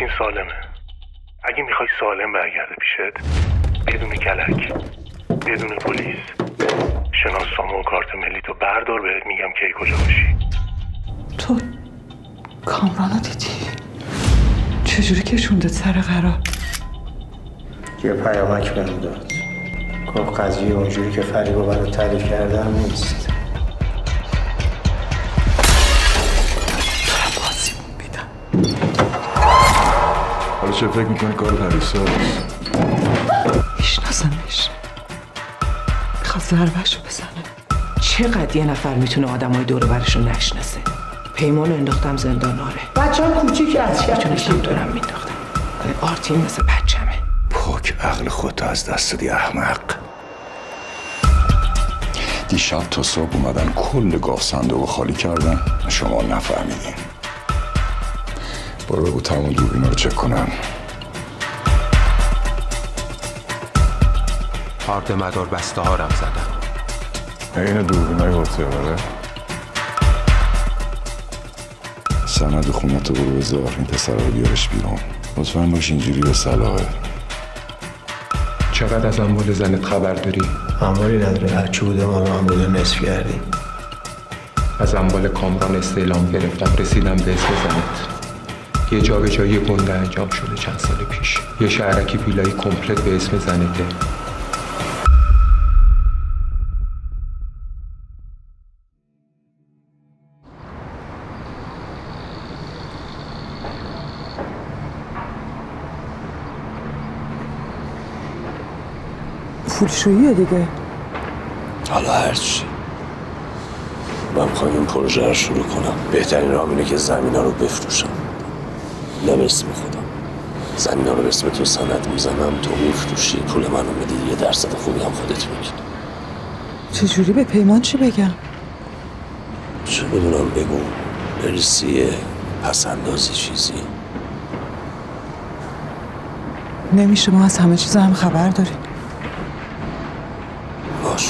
آرتین سالمه. اگه می‌خوای سالم برگرده پیشت بدون کلک بدون پلیس شناسنامه و کارت ملی تو بردار بهت میگم کی کجا باشی. تو کامرانو دیدی؟ چجوری کشونده سر قرار؟ یه پیامک بهم داد. گفت قضیه اونجوری که فریبا برای تعریف کردم نیست. چه فکر می‌کنی کار پریساست میشناسمش. می‌خواد ضربهشو بزنه. چقدر یه نفر می‌تونه آدمای دور برشو نشناسه؟ پیمان انداختم زندان آره. بچه هم کوچیک از می‌تونستم دورم مینداختم ولی آرتین مثل بچمه پاک عقل خودتو از دست دادی احمق. دیشب تا صبح اومدن کل گاه صندوق خالی کردن. شما نفهمیدین. برو بگو تمام دوربینا رو چک کنن. هارد مدار بسته ها رم زدم این دوربینای هتل سند خونت رو برو بذار این پسر رو بیارش بیرون. مطمئن باش اینجوری به صلاحه. چقدر از اموال زنت خبر داری؟ اموالی نداره هرچی بوده ما هم بوده نصف کردیم. از اموال کامران استعلام گرفتم رسیدم به اسم زنت. یه جا به جایی گنده انجام شده چند سال پیش. یه شهرکی ویلایی کمپلت به اسم زنته پولشوییه دیگه. حالا هرچی من می‌خوام این پروژه رو شروع کنم. بهترین راه اینه که زمین رو بفروشم. نه به اسم خودم زمین رو به اسم تو سند می‌زنم تو میفروشی پول منو میدی یه درصد خوبی هم خودت میگی چجوری به پیمان چی بگم؟ چه بدونم بگو. برسی پسندازی چیزی. نمیشه ما از همه چیز هم خبر داریم باش.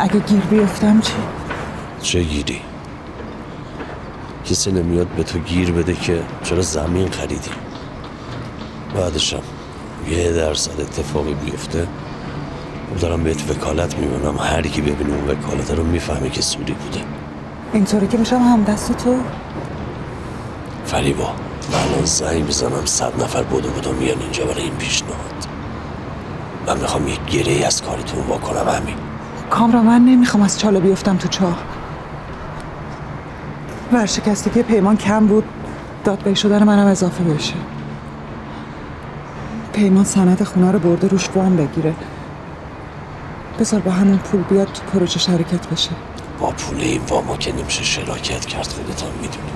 اگه گیر بیفتم چی؟ چه گیری؟ کسی نمیاد به تو گیر بده که چرا زمین خریدی؟ بعدشم یه درصد اتفاقی بیفته دارم بهت وکالت می‌بینم هر کی ببینه اون وکالت رو می‌فهمه که سوری بوده. اینطوری که میشم هم دست تو؟ فریبا من الان زنگ می‌زنم صد نفر بودو بودو میان اینجا برای این پیشنهاد. من می‌خوام یک گره از کارتون واکنم همین. کامرا من نمی‌خوام از چاله بیفتم تو چاه. ورشکسته که پیمان کم بود. دادگاهی شدن منم اضافه بشه. پیمان سند خونه رو برده روش وام بگیره. بذار با همون پول بیاد تو پروژه شرکت بشه. با پول این واما که نمیشه شراکت کرد خودت هم می‌دونی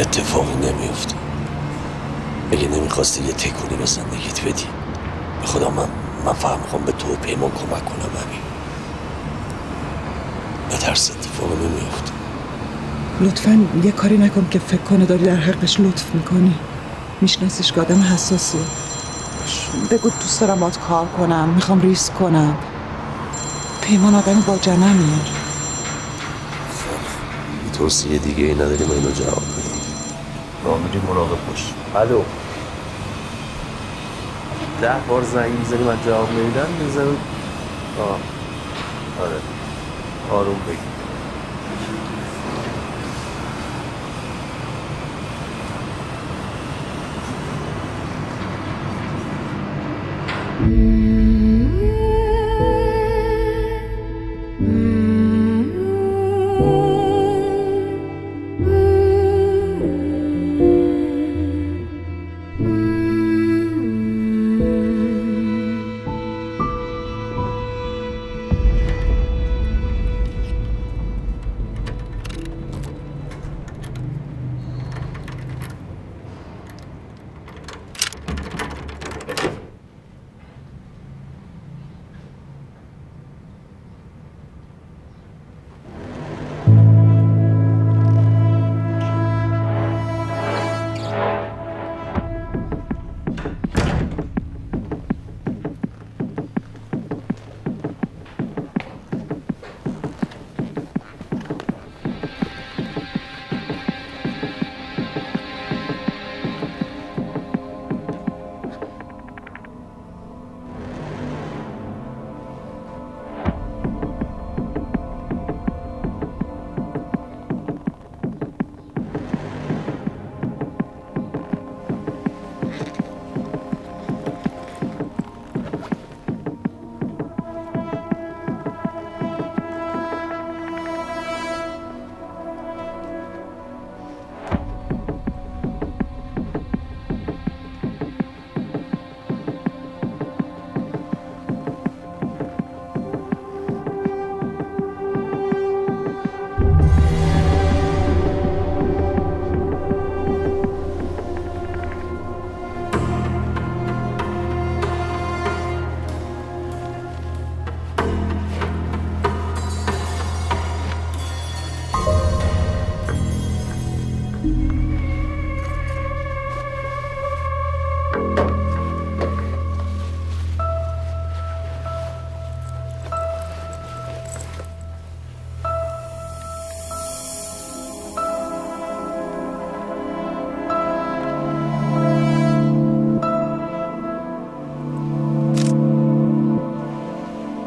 اتفاقی نمیفته اگه نمی‌خواستی یه تکونی به زندگیت بدی. به خدا من من فهم می‌خوام به تو پیمان کمک کنم همین نترس اتفاقی نمیفته لطفا یه کاری نکن که فکر کنه داری در حقش لطف می‌کنی. میشناسیش که آدم حساسیه. بگو دوست دارم باید کار کنم می‌خوام ریسک کنم. پیمان آدم با جنمیه. توصیه دیگه ای نداری من اینو جواب بدم راه میری مراقب باش. الو. ده بار زنگ می‌زنی من جواب نمیدم می‌زنم آه. آره. آروم بگی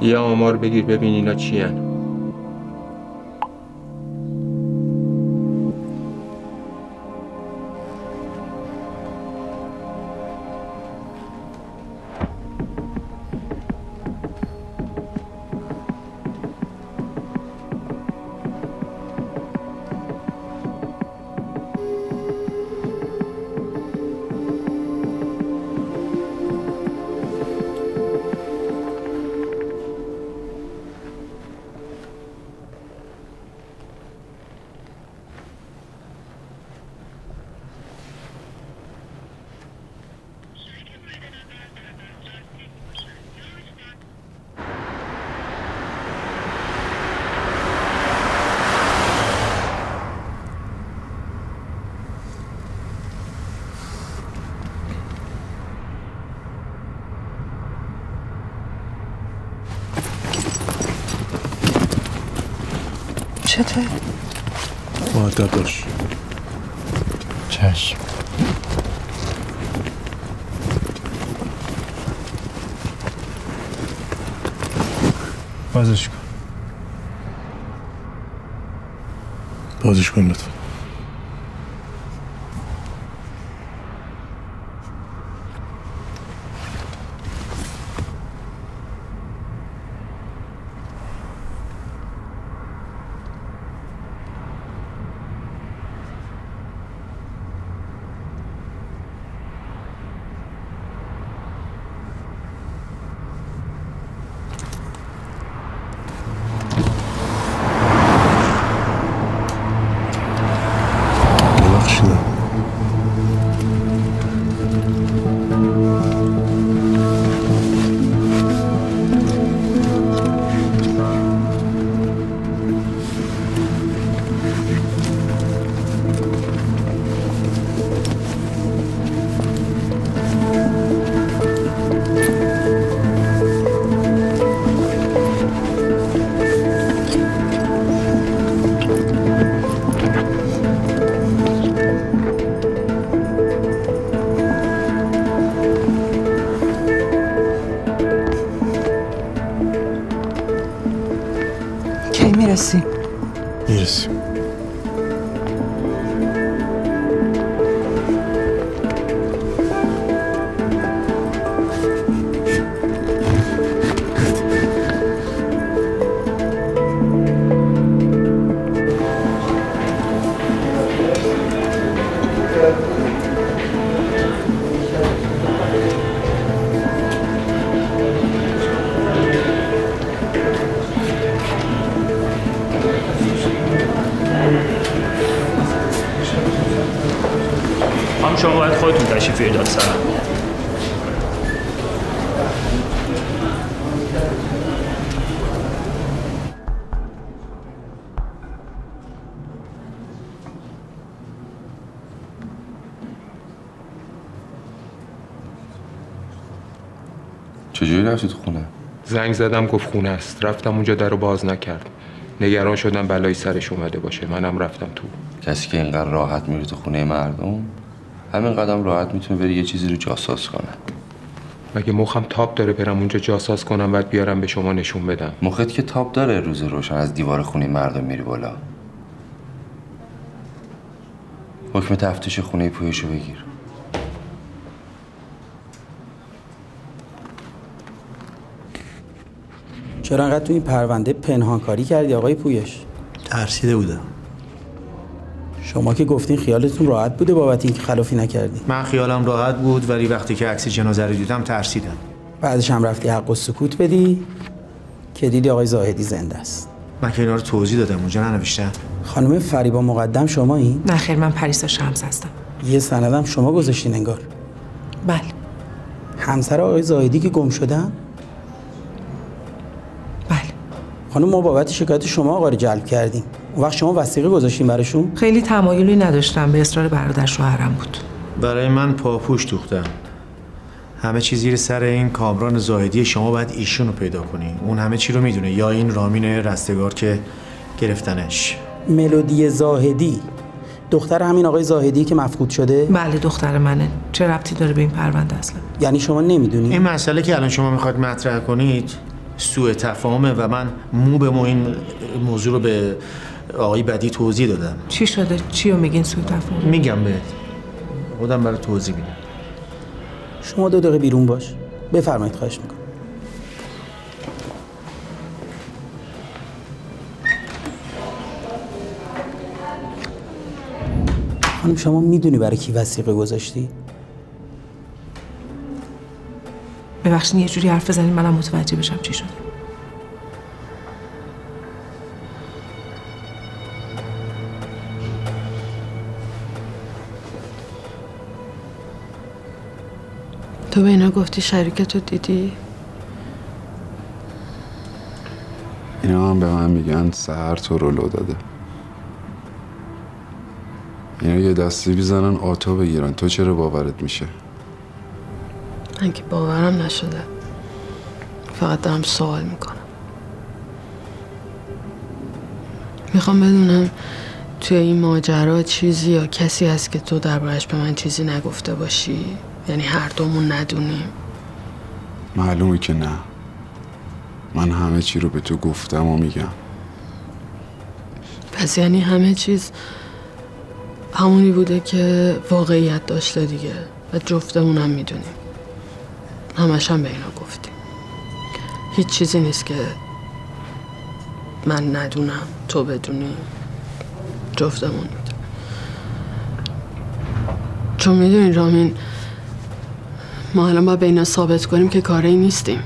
یه آمار بگیر ببین اینا چی هن. چته؟ مادر باش چشم. بازش کن. بازش کن لطفا. شما باید خودتون تشریف بیارید دادسرا چجوری رفتی تو خونه؟ زنگ زدم گفت خونه است. رفتم اونجا در رو باز نکرد. نگران شدم بلایی سرش اومده باشه. منم رفتم تو. کسی که اینقدر راحت میره تو خونه مردم؟ همین قدم راحت می‌تونه بری یه چیزی رو جاساس کنه. مگه مخم تاب داره برم اونجا جاساس کنم بعد بیارم به شما نشون بدم؟ مخت که تاب داره روز روشن از دیوار خونه مردم میری بالا. حکم تفتیش خونه پویشو بگیر. چرا انقدر تو این پرونده پنهانکاری کردی آقای پویش ترسیده بودم. شما که گفتین خیالتون راحت بوده بابت اینکه خلافی نکردی من خیالم راحت بود ولی وقتی که عکس جنازه رو دیدم ترسیدم. بعدش هم رفتی حق و سکوت بدی که دیدی آقای زاهدی زنده است. من که اینا رو توضیح دادم اونجا ننوشتم خانم فریبا مقدم شما این نه خیر من پریسا شمس هستم. یه سندم شما گذاشتین انگار. بله. همسر آقای زاهدی که گم شدن؟ بله. خانم ما بابت شکایت شما آقا رو جلب کردیم. وقت شما وثیقه گذاشتین براشون خیلی تمایلی نداشتم به اصرار برادر شوهرم بود. برای من پاپوش دوختم همه چی زیر سر این کامران زاهدی شما باید ایشون رو پیدا کنی. اون همه چی رو می‌دونه. یا این رامین رستگار که گرفتنش. ملودی زاهدی. دختر همین آقای زاهدی که مفقود شده؟ بله دختر منه. چه ربطی داره به این پرونده اصلا؟ یعنی شما نمی‌دونی؟ این مسئله که الان شما می‌خواد مطرح کنید سوء تفاهمه و من مو به مو این موضوع رو به آقای بدی توضیح دادم چی شده؟ چی رو میگین سوء تفاهم؟ میگم بهت. خودم برای توضیح میدم. شما دو دقیقه بیرون باش. بفرمایید خواهش می‌کنم. خانم شما می‌دونی برای کی وسیقه گذاشتی؟ ببخشید یه جوری حرف بزنید منم متوجه بشم چی شده. تو به اینا گفتی شریکتو دیدی؟ اینا هم به من میگن سهر تو رو لو داده. اینا یه دستی بیزنن آتو بگیرن. تو چرا باورت میشه؟ من که باورم نشده فقط دارم سوال می‌کنم. می‌خوام بدونم توی این ماجرا چیزی یا کسی هست که تو دربارش به من چیزی نگفته باشی؟ یعنی هر دومون ندونیم. معلومه که نه. من همه چی رو به تو گفتم و میگم. پس یعنی همه چیز همونی بوده که واقعیت داشته دیگه و جفتمونم می‌دونیم. همش هم به اینا گفتیم. هیچ چیزی نیست که من ندونم تو بدونی جفتمون چون می‌دونی رامین ما الان باید به ثابت کنیم که کاری نیستیم.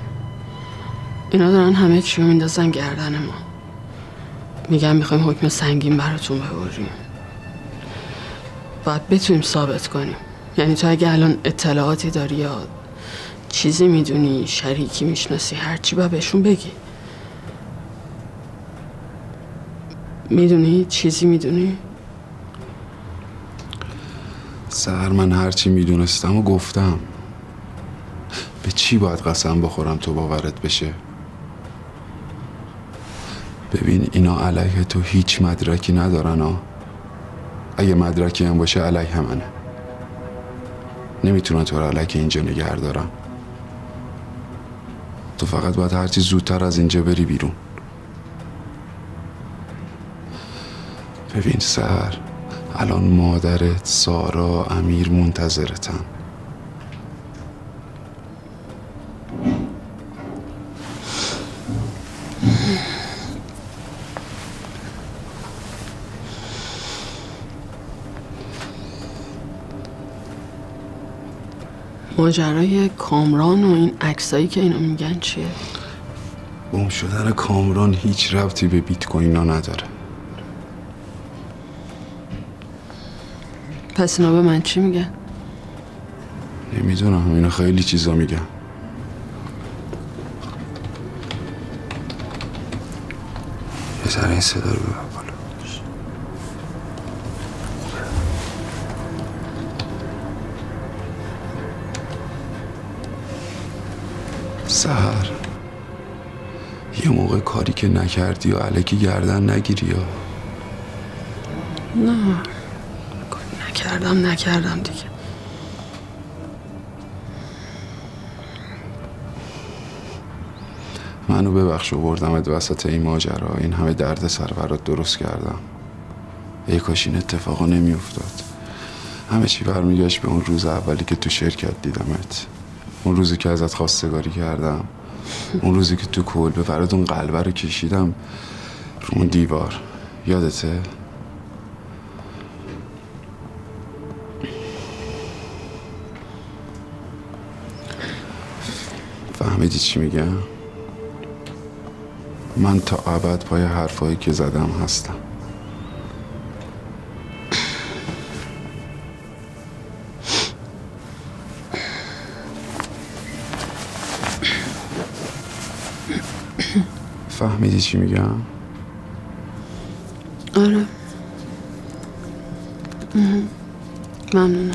اینا دارن همه چی رو میندازن گردن ما. میگن می‌خوایم حکم سنگین براتون ببریم. باید بتونیم ثابت کنیم. یعنی تو اگه الان اطلاعاتی داری یا چیزی می‌دونی شریکی می‌شناسی هرچی باید بهشون بگی. می‌دونی؟ چیزی می‌دونی؟ سهر من هرچی می‌دونستم و گفتم. به چی باید قسم بخورم تو باورت بشه؟ ببین اینا علیه تو هیچ مدرکی ندارن ها اگه مدرکی هم باشه علیه منه. نمی‌تونن تو رو علیه اینجا نگه دارن. تو فقط باید هرچی زودتر از اینجا بری بیرون. ببین سر الان مادرت سارا امیر منتظرتن. ماجرای کامران و این عکسایی که اینا میگن چیه؟ گم شدن کامران هیچ ربطی به بیت کوین نداره. پس اینا به من چی میگن؟ نمی‌دونم اینا خیلی چیزا میگن. ذره این صدا رو ببر سهر. یه موقع کاری که نکردی و علکی گردن نگیری یا؟ نه. نکردم نکردم دیگه. منو ببخش و بردمت وسط این ماجرا. این همه درد سر برات درست کردم. ای کاش این اتفاقا نمیافتاد. همه چی برمیگشت به اون روز اولی که تو شرکت دیدمت. اون روزی که ازت خواستگاری کردم اون روزی که تو کلبه برات اون قلبه رو کشیدم رو اون دیوار. یادته؟ فهمیدی چی میگم؟ من تا ابد پای حرفایی که زدم هستم. فهمیدی چی میگم؟ آره. ممنونم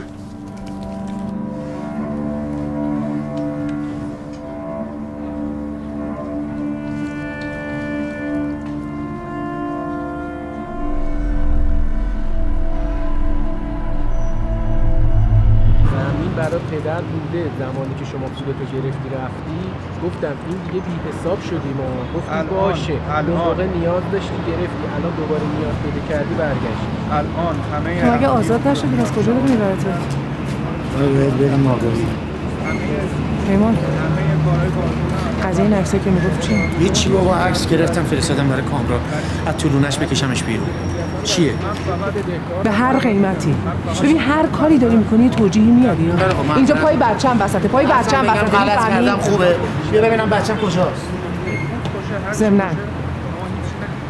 زمین برات پدر بوده زمانی که شما پولتو گرفتی رفتی گفتم این دیگه بی حساب شدیم و گفتم الان، باشه. الان. اون موقع نیاز داشتی گرفتی الان دوباره نیاز پیدا کردی برگشتی الان همه تو اگه آزاد نشدی از کجا ببینی براتو باید بریم ماغازی پیمان. قضیه نفسه که می‌گفت چی؟ هیچی بابا عکس گرفتم فرستادم برای کامرا از طولونش بکشمش بیرون. چیه؟ به هر قیمتی. ببین هر کاری داری می‌کنی توجیهی میاری. اینجا پای بچم وسطه. پای بچم وسطه. غلط؟ کردم خوبه. بیا ببینم بچم کجاست. ضمناً.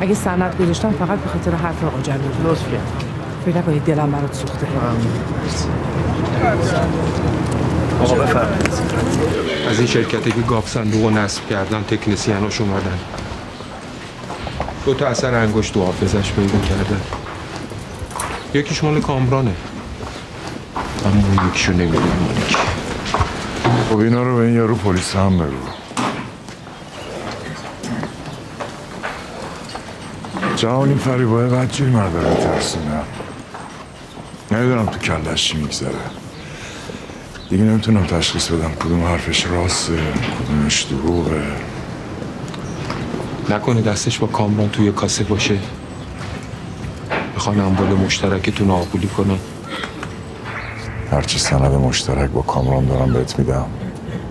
اگه سند گذاشتم فقط به خاطر حرف آقا جلال لطف کرد فکر نکنید دلم برات سوخته. آقا بفرمایید. از این شرکتی که گاف صندوق رو نصب کردن تکنسیاناش اومدن. دو تا اثر انگشت تو حافظش پیدا کردن یکیش مال کامرانه. اما یکیشو نمی‌دونم مال کی خب اینا رو به این یارو پلیس هم بگو. جهانی فریبای قد جوری مرداره ترسونه نمی‌دونم تو کلش چی میگذره. دیگه نمی‌تونم تشخیص بدم کدوم حرفش راسته کدومش دروغه. نکنه دستش با کامران توی کاسه باشه. می‌خوان اموال مشترکتون رو آبولی کنن. هرچی سند مشترک با کامران دارم بهت میدم.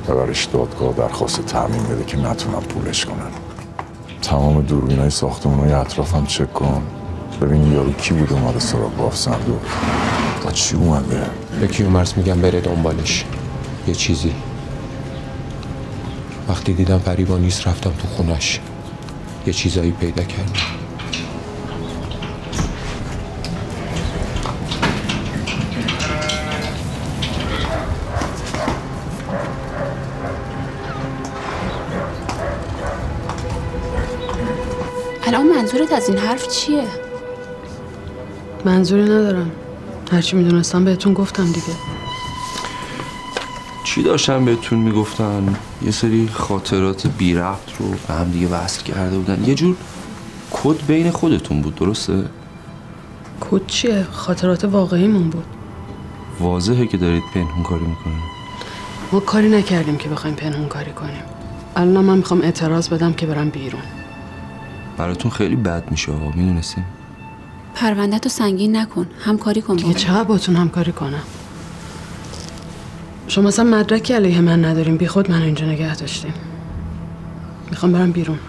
ببرش دادگاه درخواست تعمین بده که نتونم پولش کنن تمام دوربین های ساختمون های اطرافم چک کن. ببین یارو کی بود اومده سراغ باف صندوق. با چی اومده؟ به کیومرس میگم بره دنبالش. یه چیزی. وقتی دیدم فریبا نیست رفتم تو خونش. یه چیزایی پیدا کردم الان منظورت از این حرف چیه؟ منظوری ندارم. هرچی می‌دونستم بهتون گفتم دیگه. چی داشتن بهتون می‌گفتن؟ یه سری خاطرات بی ربط رو به هم دیگه وصل کرده بودن. یه جور کد بین خودتون بود درسته؟ کد چیه؟ خاطرات واقعیمون بود. واضحه که دارید پنهون کاری می‌کنید. ما کاری نکردیم که بخوایم پنهون کاری کنیم. الان من می‌خوام اعتراض بدم که برم بیرون. براتون خیلی بد میشه ها می‌دونستیم. پرونده تو سنگین نکن همکاری کن با دیگه من. چقدر باتون همکاری کنم؟ شما اصلا مدرکی علیه من نداریم. بی خود من اینجا نگه داشتیم می‌خوام برم بیرون.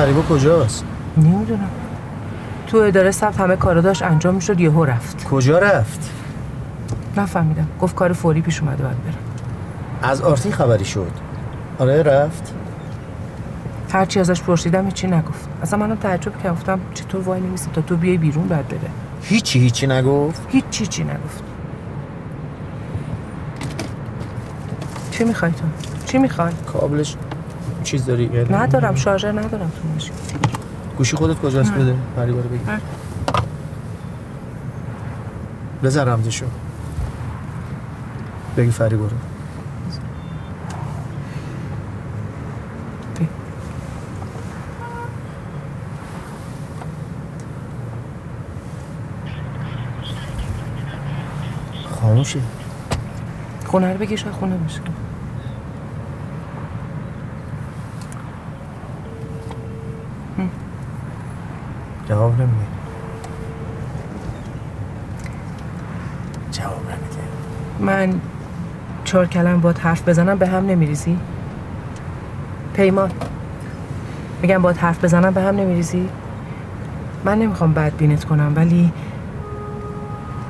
فریبا کجاست؟ نمی‌دونم. تو اداره ثبت همه کارا داشت انجام می‌شد یهو رفت. کجا رفت؟ نفهمیدم. گفت کار فوری پیش اومده باید برم. از آرتین خبری شد. آره رفت. هرچی ازش پرسیدم هیچی نگفت. اصلا منم تعجب کردم گفتم چطور وای نمیسه تا تو بیای بیرون بعد بره. هیچی هیچی نگفت؟ هیچ چی نگفت. چی می‌خوای تو؟ چی می‌خوای؟ کابلش چیز داری؟ یعنی ندارم شارژر ندارم تو ماشین. گوشی خودت کجاست. بده فریبا رو بگی نه. بزن رمزشو بگی فریبا رو خاموشه خونه رو بگی شاید خونه باشه. جواب نمیده جواب نمیده من چهار کلم با حرف بزنم به هم نمیریزی؟ پیمان میگم با حرف بزنم به هم نمیریزی؟ من نمی‌خوام بد بینت کنم ولی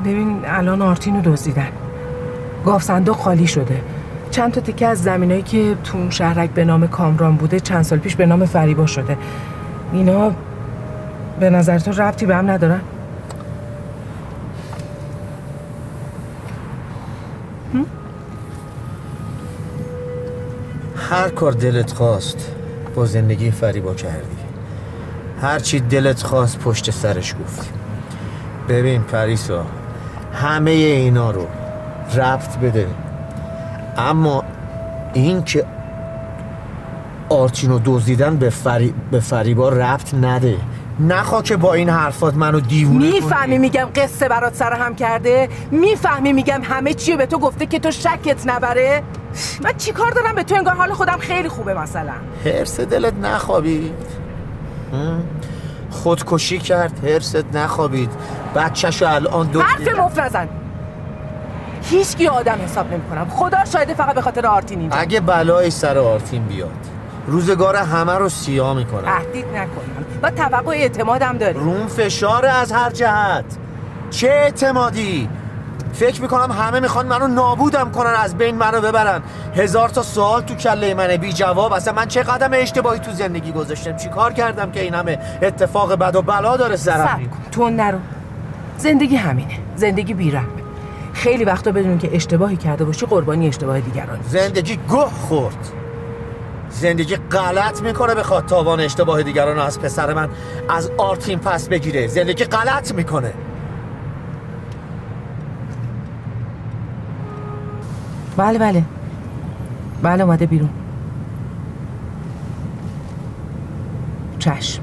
ببین الان آرتین رو دزدیدن. گاف صندوق خالی شده. چند تا تیکه از زمینایی که تو اون شهرک به نام کامران بوده چند سال پیش به نام فریبا شده. اینا به نظر تو ربطی به هم ندارن؟ هر کار دلت خواست با زندگی فریبا کردی. هر چی دلت خواست پشت سرش گفتی. ببین پریسا همه اینا رو ربط بده. اما این که آرتینو دزدیدن به, فری... به فریبا ربط نده. نخوا که با این حرفات منو دیوونه کنی. می‌فهمی میگم قصه برات سر هم کرده؟ می‌فهمی میگم همه چی به تو گفته که تو شکت نبره؟ من چی کار دارم به تو؟ انگار حال خودم خیلی خوبه مثلا. هرس دلت نخوابید؟ خودکشی کرد هرست نخوابید. بچهشو الان دو حرف مفت نزن. هیچ آدم حساب نمی کنم خدا شاهده فقط به خاطر آرتین اینجا. اگه بلایی سر آرتین بیاد. روزگار همه رو سیاه می‌کنم. تهدید نکنم. و توقع اعتمادم داری. روم فشار از هر جهت. چه اعتمادی؟ فکر می‌کنم همه می‌خوان منو نابودم کنن از بین منو ببرن. هزار تا سوال تو کله منه بی جواب. اصلا من چه قدم اشتباهی تو زندگی گذاشتم؟ چی کار کردم که این همه اتفاق بد و بلا داره سرم تو نرو. زندگی همینه. زندگی بیرحمه. خیلی وقتا بدون که اشتباهی کرده باشی قربانی اشتباه دیگران زندگی گه خورد. زندگی غلط می‌کنه بخواد تاوان اشتباه دیگران از پسر من از آرتین پس بگیره. زندگی غلط می‌کنه. بله بله. بله اومده بیرون. چشم.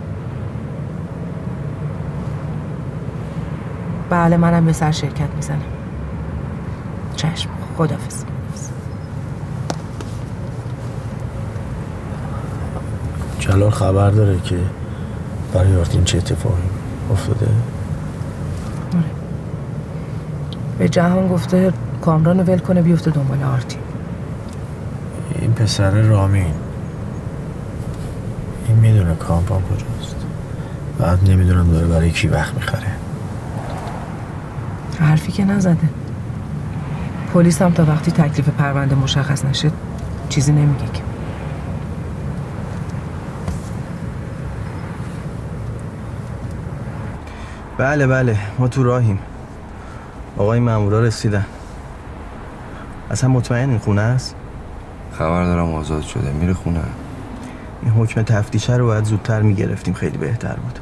بله منم به سر شرکت می‌زنم. چشم. خدافز جلال خبر داره که برای آرتین چه اتفاقی افتاده؟ به جهان گفته کامران ول کنه بیفته دنبال آرتین. این پسر رامین این می‌دونه کامران کجاست. بعد نمی‌دونم داره برای کی وقت می‌خره. حرفی که نزده. پلیس هم تا وقتی تکلیف پرونده مشخص نشه چیزی نمیگه که. بله بله. ما تو راهیم. آقای مامورا رسیدن. اصلا مطمئن این خونه است؟ خبر دارم آزاد شده. میره خونه. این حکم تفتیشه رو باید زودتر می‌گرفتیم. خیلی بهتر بود.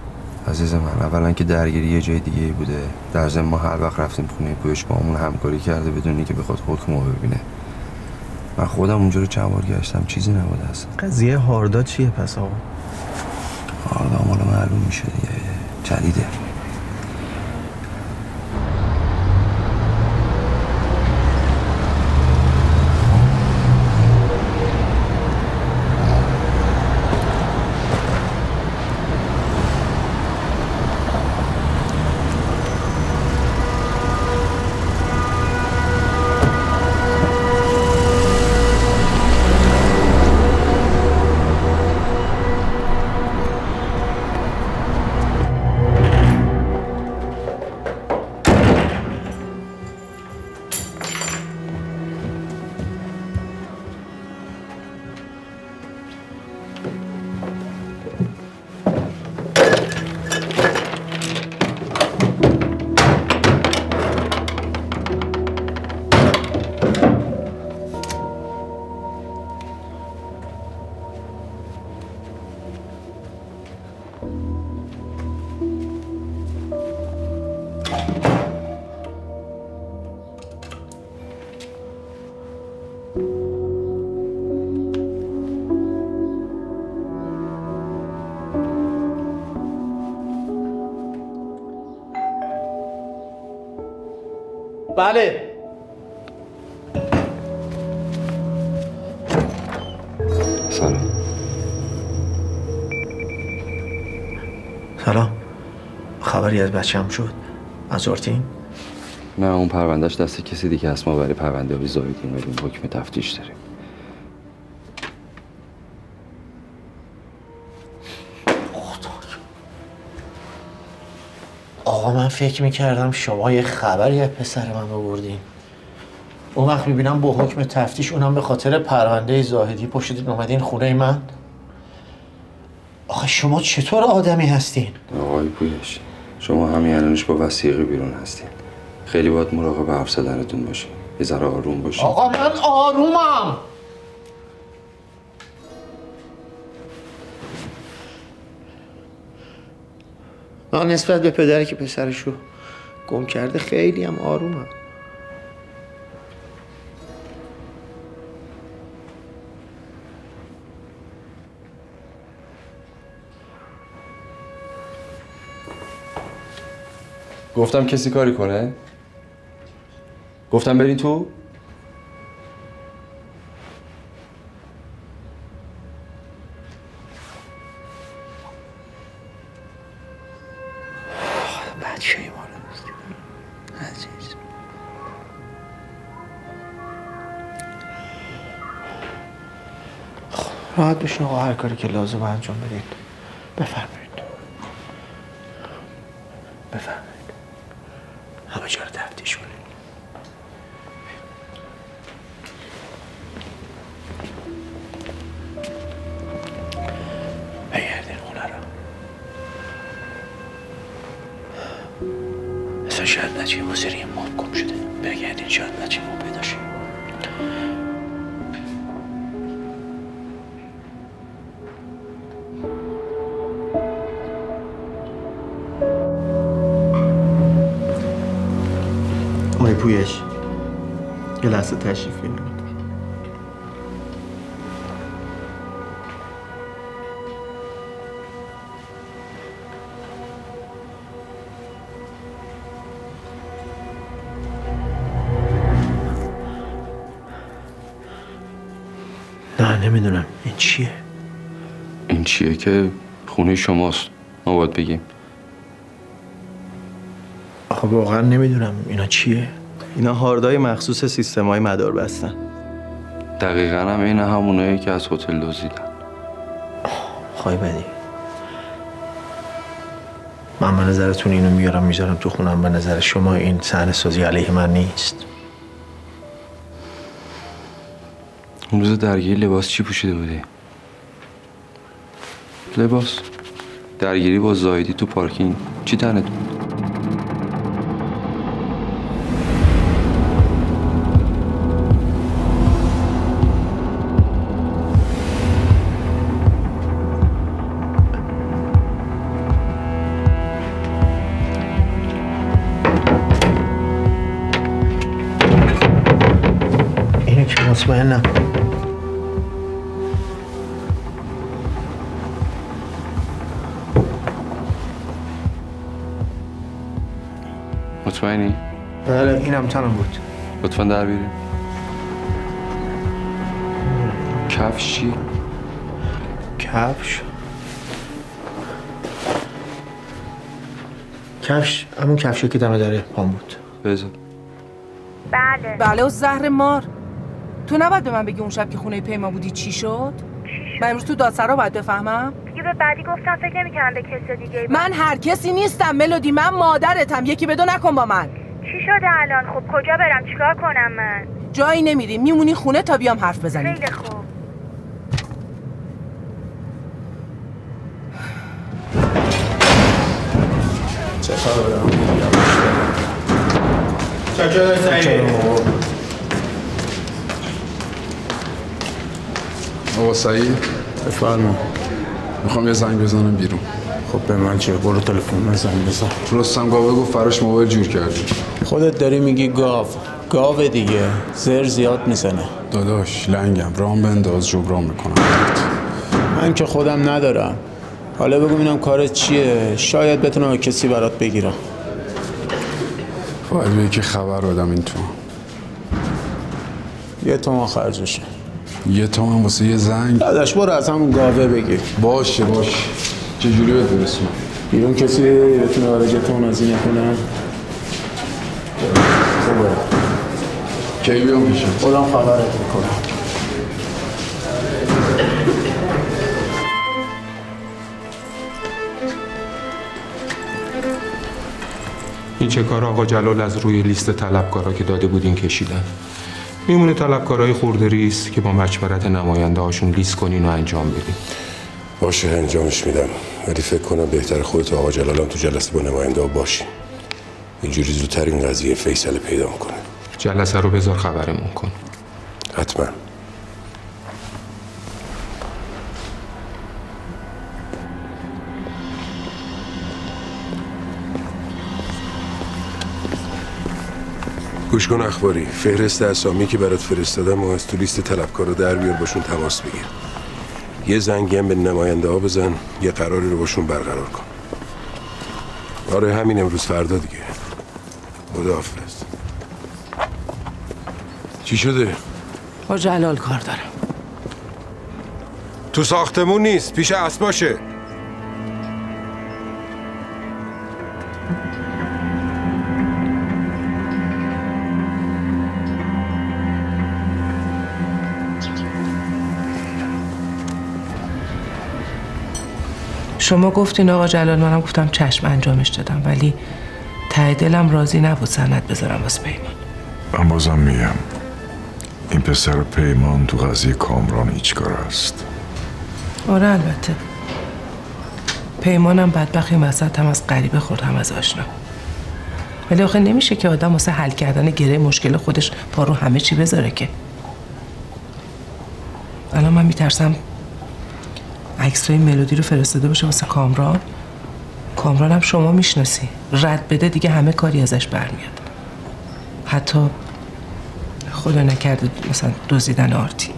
عزیز من اولا که درگیری یه جای دیگه بوده. در ضمن ما هر وقت رفتیم خونه پویش با همون همکاری کرده بدونی که بخواد حکم رو ببینه. من خودم اونجا رو چند بار گشتم. چیزی نبوده است قضیه هاردا چیه پس آقا؟ هاردا مالا معلوم میشه دیگه. جدیده. خبری از بچم شد. از آرتین؟ نه اون پروندهش دست کسی دیگه هست ما برای پرونده های زایدین بریم. حکم تفتیش داریم. آقا من فکر می‌کردم شما یه خبری از پسر من بردین اون وقت می‌بینم با حکم تفتیش اونم به خاطر پرونده زاهدی پشتید اومدین خونه من. آخه شما چطور آدمی هستین؟ آقای پویش. شما همین الانش با وسیقی بیرون هستین. خیلی باید مراقب حرف زدنتون باشین. یه ذره آروم باشین. آقا من آرومم. من نسبت به پدری که پسرشو گم کرده خیلی هم آرومم. گفتم کسی کاری کنه؟ گفتم برین تو؟ خب، راحت بشین آقا هر کاری که لازم انجام بدید. بفرمایید. شاید بچه ما زیر یه ماب گم شده. بگردین شاید بچه ما پیدا آقای پویش یه لحظه تشریف بیارید نمی‌دونم. این چیه؟ این چیه که خونه شماست. ما باید بگیم. آخه واقعا نمی‌دونم اینا چیه. اینا هاردای مخصوص سیستم های مدار بستن. دقیقا هم این همونایی که از هتل دزدیدن. خواهی بدی. من به نظرتون اینو میارم می‌ذارم تو خونم. به نظر شما این صحنه سازی علیه من نیست؟ اون روز درگیری لباس چی پوشیده بودی؟ لباس درگیری با زایدی تو پارکینگ چی تنت بود؟ تنم بود. لطفا در بیاریم کفش چی؟ کفش؟ کفش همون کفشی که دمه داره پام بود. بذار. بله. بله و زهر مار. تو نباید به من بگی اون شب که خونه پیما بودی چی شد؟ من امروز تو دادسرا باید بفهمم؟ دیگه به بعدی گفتم فکر نمی‌کردم به کس دیگه من هر کسی نیستم ملودی. من مادرتم. یکی به دو نکن با من. چی شده الان؟ خب کجا برم؟ چیکار کنم من؟ جایی نمیری میمونی خونه تا بیام حرف بزنیم. خیلی خوب. چه آقا سعید بفرما. می‌خوام یه زنگ بزنم بیرون. خب به من چه برو تلفن من زنگ بزن رستم گاوه گفت فراش موبایل جور کردی. خودت داری میگی گاو. گاو دیگه. زر زیاد می‌زنه. داداش لنگم. رام بنداز جبران می‌کنم. من که خودم ندارم. حالا بگو ببینم کارت چیه. شاید بتونم به کسی برات بگیرم. باید به یکی خبر بدم این تو. یه تومن خرجشه یه تومن واسه یه زنگ؟ داداش برو از همون گاوه بگیر. باشه باشه. چجوری برسونم بیرون کسی بتونه برای یه تومن هزینه کنه خوبه کی بیام پیشت خودم خبرت می‌کنم. این چه کار آقا جلال از روی لیست طلبکارا که داده بودین کشیدن؟ میمونه طلبکارهای خورده ریز که با مشورت نماینده هاشون لیست کنین و انجام بدین. باشه انجامش میدم. ولی فکر کنم بهتر خودت و آقا جلالم تو جلسه با نماینده ها باشین اینجوری زودتر این قضیه فیصله پیدا می‌کنه. جلسه رو بذار خبرمون کن. حتما. گوش کن اخباری. فهرست اسامی که برات فرستادم و از تو لیست طلبکارا در بیار باشون تماس بگیر. یه زنگی هم به نماینده ها بزن یه قراری رو باشون برقرار کن. آره همین امروز فردا دیگه. خداحافظ. چی شده؟ با جلال کار دارم. تو ساختمون نیست پیش اسباشه. شما گفتین آقا جلال منم گفتم چشم انجامش دادم ولی ته دلم راضی نبود سند بذارم واسه پیمان. من بازم میگم این پسر پیمان تو قضیه کامران هیچ کار است. آره البته. پیمانم بدبخت این وسط هم از غریبه خورد هم از آشنا. ولی آخه نمیشه که آدم واسه حل کردن گره مشکل خودش پا رو همه چی بذاره که. الان من میترسم این ملودی رو فرستاده باشه واسه کامران. کامران هم شما می‌شناسی. رد بده دیگه همه کاری ازش برمیاد. حتی خدا نکرده مثلا دزدیدن آرتی.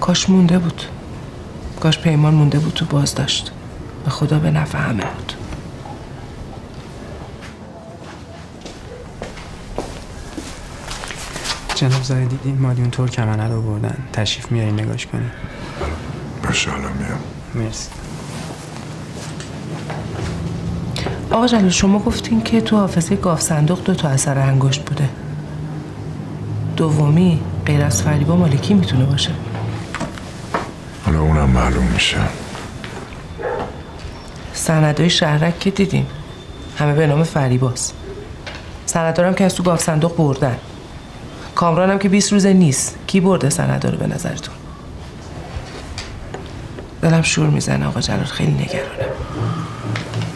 کاش مونده بود. کاش پیمان مونده بود تو بازداشت. به خدا به نفع همه بود. جناب زاهدی دیدین مالیون تور کمنه رو بردن. تشریف میارین نگاش کنین. باشه حالا میام. مرسی. آقا جلال شما گفتین که تو حافظه گاف صندوق دو تا اثر انگشت بوده. دومی غیر از فریبا مال کی می‌تونه باشه؟ حالا اونم معلوم میشه. سندای شهرک که دیدیم همه به نام فریباست. سندارم که از تو گاف صندوق بردن. کامران هم که 20 روزه نیست. کی برده سندا رو به نظرتون؟ دلم شور می‌زنه آقا جلال خیلی نگرانم.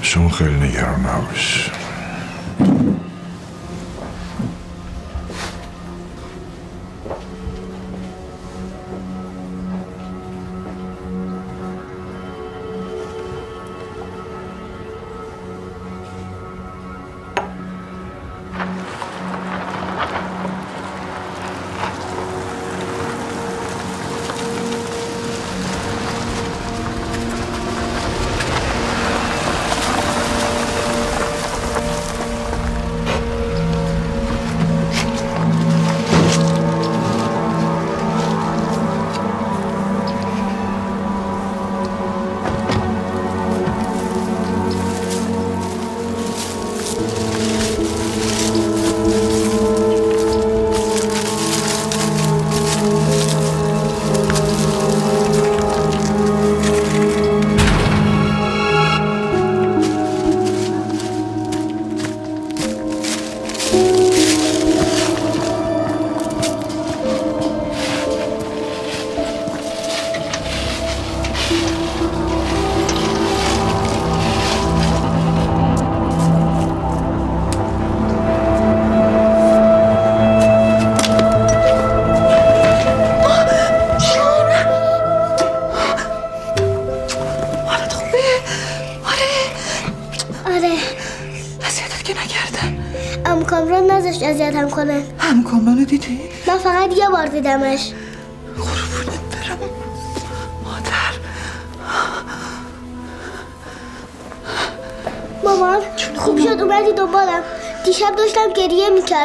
شما خیلی نگران نباش.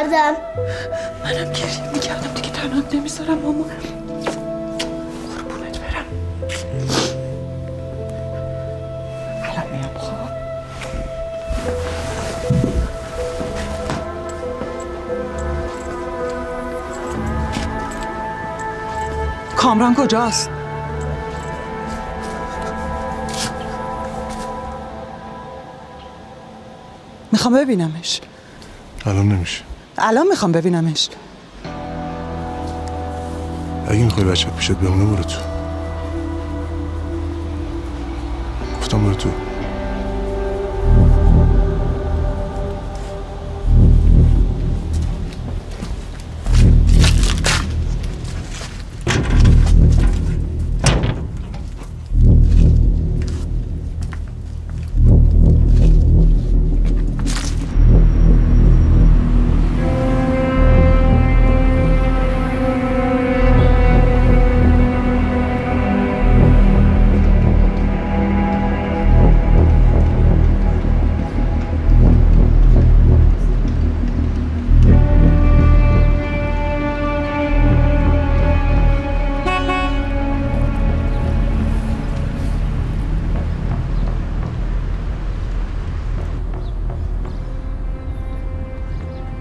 می‌کردم منم گریه می‌کردم دیگه تنهات نمی‌ذارم مامان قربونت برم الان میام خب کامران کجاست؟ می‌خوام ببینمش الان نمیشه الان می‌خوام ببینمش. اگه می‌خوای بچه پیشت بمونه برو تو. گفتم برو تو.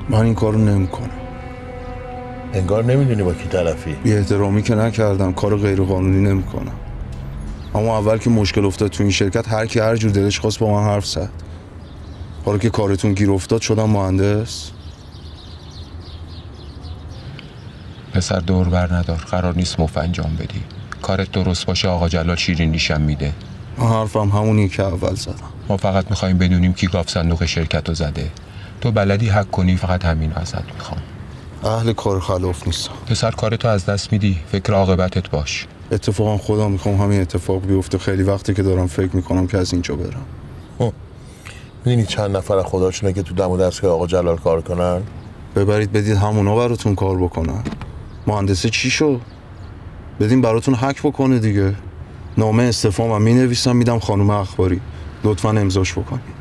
من این کارو نمی‌کنم. انگار نمی‌دونی با کی طرفی. بی احترامی که نکردم کار غیر قانونی نمی‌کنم. اما اول که مشکل افتاد تو این شرکت هر کی هر جور دلش خواست با من حرف زد. حالا که کارتون گیر افتاد شدم مهندس. پسر دور بر ندار. قرار نیست مف انجام بدی. کارت درست باشه آقا جلال شیرین نیشم میده. من حرفم همونی که اول زدم. ما فقط می‌خوایم بدونیم کی گاف صندوق شرکت رو زده. تو بلدی حق کنی فقط همین ازت می‌خوام. اهل کار خلاف نیستم پسر کارتو از دست میدی فکر عاقبتت باش. اتفاقا خودم می‌خوام همین اتفاق بیفته. خیلی وقتی که دارم فکر می‌کنم که از اینجا برم. می‌دونی چند نفر از خداشونه که تو دم و دستگاه آقا جلال کار کنن؟ ببرید بدید همونا براتون کار بکنن. مهندسه چی شو بدین براتون حک بکنه دیگه. نامه استفام هم می نویسم میدم خانم اخباری. لطفا امضاش بکنید.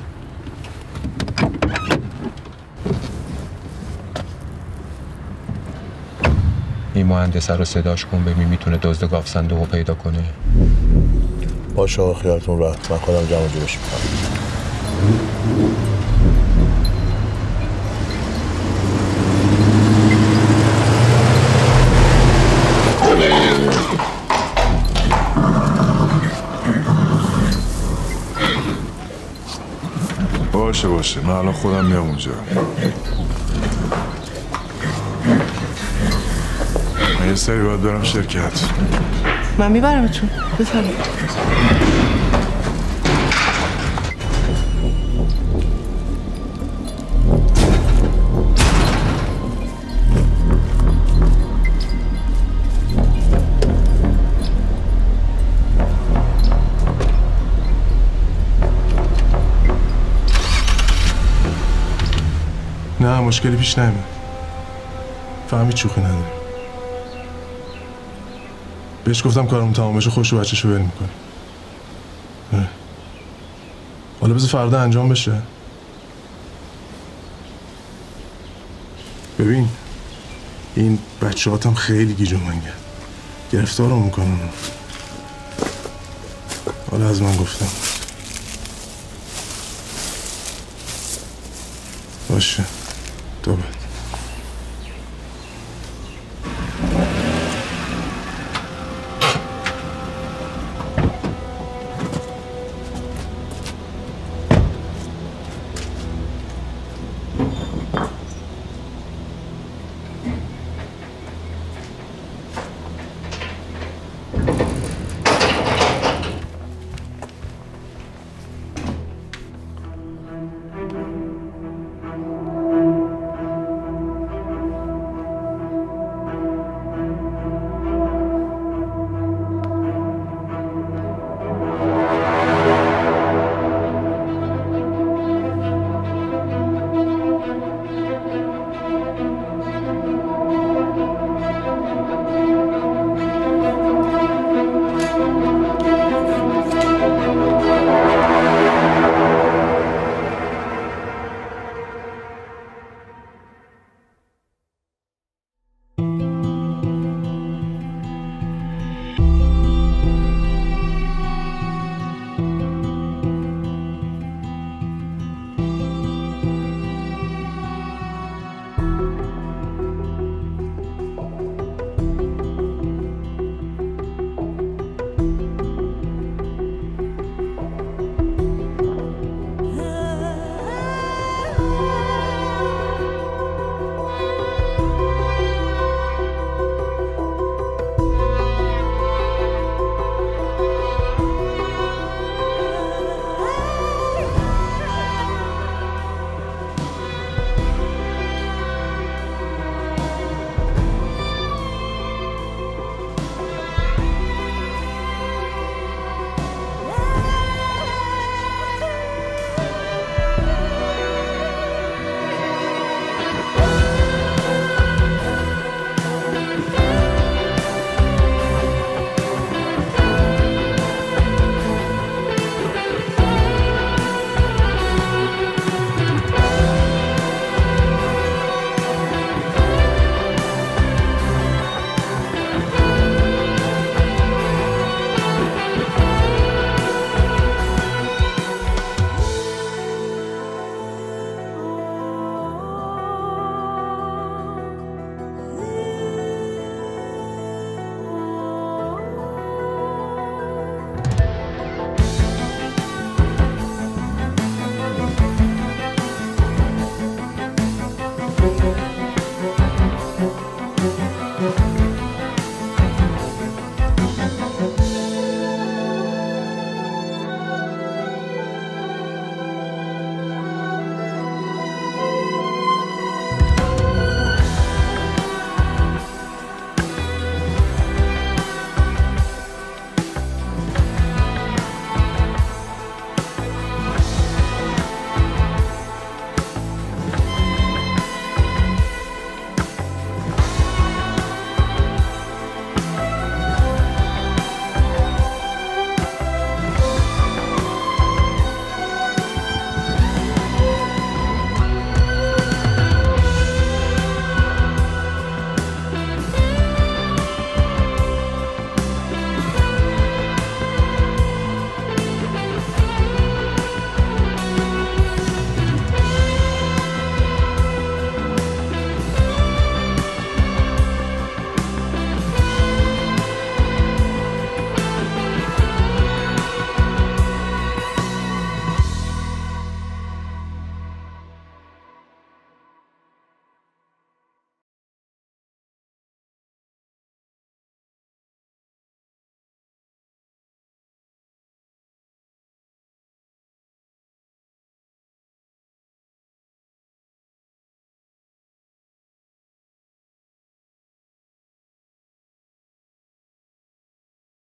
مهندسه رو صداش کن ببین می‌تونه دزد گاف صندوق رو پیدا کنه. باشه آقا خیالتون راحت. من خودم جمع جورش می‌کنم باشه باشه. من الان خودم میام اونجا. یه سری باید برم شرکت. من میبرمتون بفرمایید. نه مشکلی پیش نمیاد فهمید شوخی نداره بهش گفتم کارمون تمام بشه خوش و بچه‌شو ول می‌کنه. حالا بذار فردا انجام بشه. ببین این بچه هم خیلی گیج و منگه گرفتارم می‌کنن. حالا از من گفتم. باشه. تا